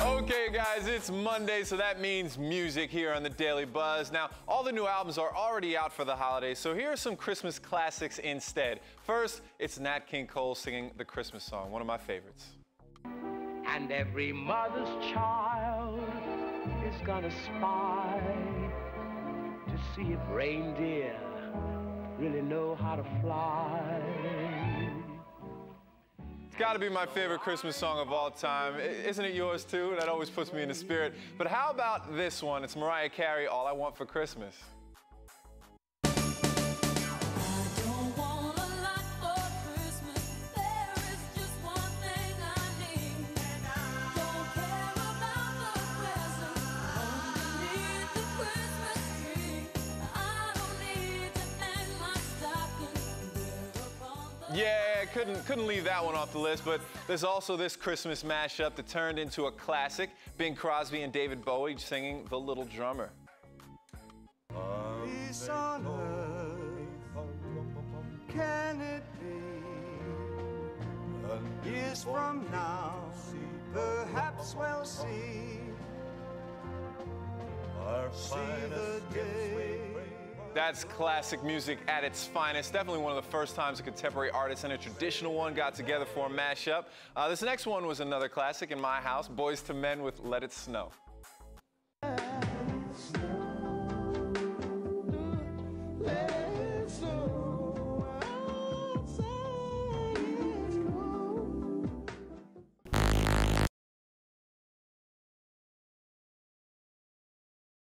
Okay, guys, it's Monday, so that means music here on the Daily Buzz. Now, all the new albums are already out for the holidays, so here are some Christmas classics instead. First, it's Nat King Cole singing the Christmas song, one of my favorites. And every mother's child is gonna spy to see if reindeer really know how to fly. It's got to be my favorite Christmas song of all time. Isn't it yours too? That always puts me in the spirit. But how about this one? It's Mariah Carey, All I Want for Christmas. don't want a lot for Christmas. There is just one thing I need. Don't care about the present underneath the Christmas tree. I don't need to hang my stocking there upon the Yeah, couldn't couldn't leave that one off the list. But there's also this Christmas mashup that turned into a classic: Bing Crosby and David Bowie singing "The Little Drummer." Peace on earth, can it be? Years from now, perhaps we'll see. See the day. That's classic music at its finest. Definitely one of the first times a contemporary artist and a traditional one got together for a mashup. Uh, this next one was another classic in my house: Boyz II Men with "Let It Snow."